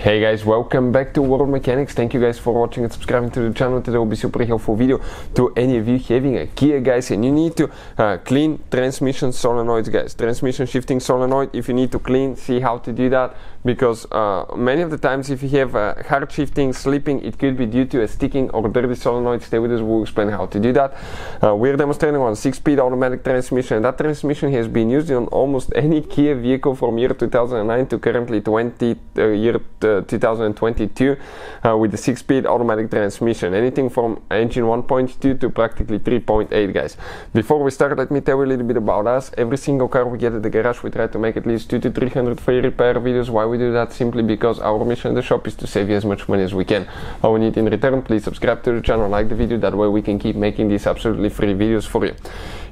Hey guys, welcome back to World Mechanics. Thank you guys for watching and subscribing to the channel. Today will be super helpful video to any of you having a Kia guys and you need to uh, clean transmission solenoids guys. Transmission shifting solenoid, if you need to clean, see how to do that because uh, many of the times if you have uh, hard shifting, slipping, it could be due to a sticking or dirty solenoid. Stay with us, we'll explain how to do that. Uh, we're demonstrating on 6-speed automatic transmission and that transmission has been used on almost any Kia vehicle from year 2009 to currently 20 uh, year uh, 2022 uh, with the 6-speed automatic transmission. Anything from engine 1.2 to practically 3.8 guys. Before we start let me tell you a little bit about us. Every single car we get at the garage we try to make at least 2 to 300 free repair videos. Why we do that? Simply because our mission in the shop is to save you as much money as we can. All we need in return please subscribe to the channel like the video. That way we can keep making these absolutely free videos for you.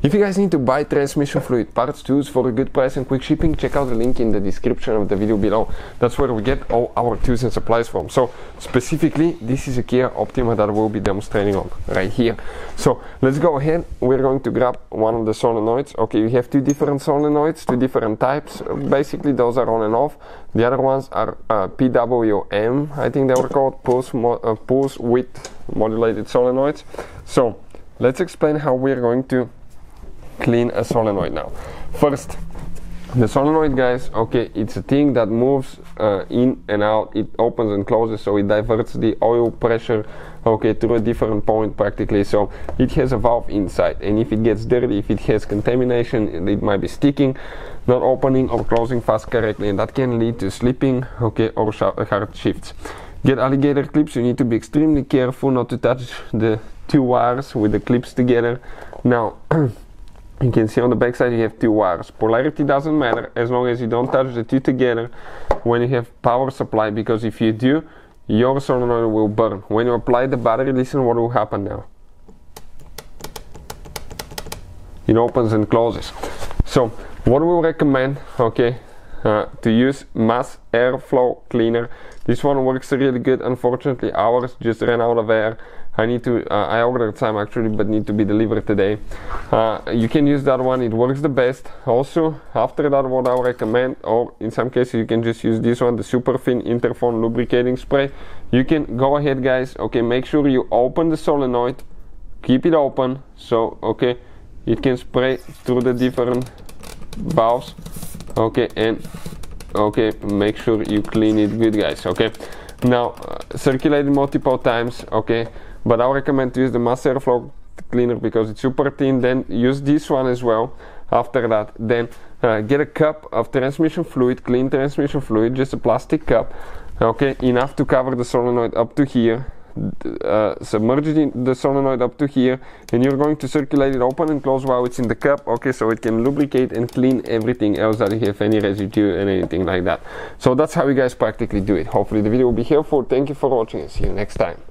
If you guys need to buy transmission fluid parts tools for a good price and quick shipping check out the link in the description of the video below. That's where we get all our tools and supplies from. So specifically, this is a Kia Optima that we'll be demonstrating on right here. So let's go ahead. We're going to grab one of the solenoids. Okay, we have two different solenoids, two different types. Basically, those are on and off. The other ones are uh, PWM, I think they were called, pulse, uh, pulse width modulated solenoids. So let's explain how we're going to clean a solenoid now. First, the solenoid guys okay it's a thing that moves uh, in and out. It opens and closes so it diverts the oil pressure okay to a different point practically. So it has a valve inside and if it gets dirty if it has contamination it might be sticking not opening or closing fast correctly and that can lead to slipping okay or hard shifts. Get alligator clips you need to be extremely careful not to touch the two wires with the clips together. Now you can see on the back side you have two wires. Polarity doesn't matter as long as you don't touch the two together when you have power supply because if you do your solenoid will burn. When you apply the battery listen what will happen now. It opens and closes. So what we recommend okay uh, to use mass airflow cleaner. This one works really good. Unfortunately ours just ran out of air I need to uh, I ordered some actually but need to be delivered today. Uh, you can use that one it works the best. Also after that what I recommend or in some cases you can just use this one the Superfin Interphone lubricating spray. You can go ahead guys okay make sure you open the solenoid keep it open so okay it can spray through the different valves okay and okay make sure you clean it good guys okay. Now uh, circulate multiple times okay but I recommend to use the mass airflow cleaner because it's super thin. Then use this one as well. After that then uh, get a cup of transmission fluid clean transmission fluid just a plastic cup okay? Enough to cover the solenoid up to here. Uh, submerge the solenoid up to here and you're going to circulate it open and close while it's in the cup okay? So it can lubricate and clean everything else that you have any residue and anything like that. So that's how you guys practically do it. Hopefully the video will be helpful. Thank you for watching and see you next time